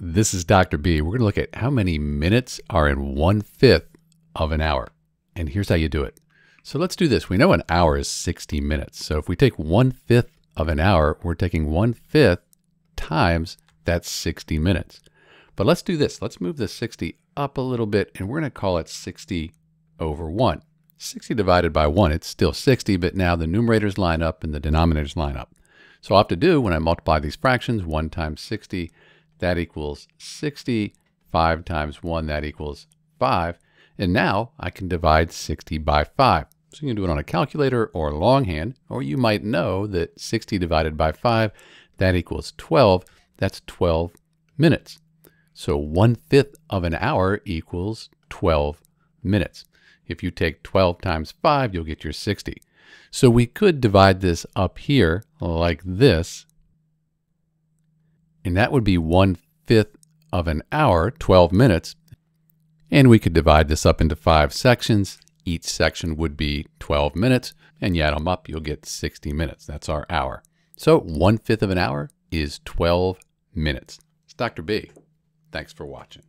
This is Dr. B. We're going to look at how many minutes are in one fifth of an hour. And here's how you do it. So let's do this. We know an hour is 60 minutes. So if we take one fifth of an hour, we're taking one fifth times that 60 minutes. But let's do this. Let's move the 60 up a little bit and we're going to call it 60 over 1. 60 divided by 1, it's still 60, but now the numerators line up and the denominators line up. So all I have to do when I multiply these fractions, 1 times 60, that equals 60. 5 times 1, that equals 5. And now I can divide 60 by 5. So you can do it on a calculator or longhand, or you might know that 60 divided by 5, that equals 12. That's 12 minutes. So 1 fifth of an hour equals 12 minutes. If you take 12 times 5, you'll get your 60. So we could divide this up here like this, and that would be one fifth of an hour, 12 minutes. And we could divide this up into five sections. Each section would be 12 minutes, and you add them up, you'll get 60 minutes. That's our hour. So one fifth of an hour is 12 minutes. It's Dr. B. Thanks for watching.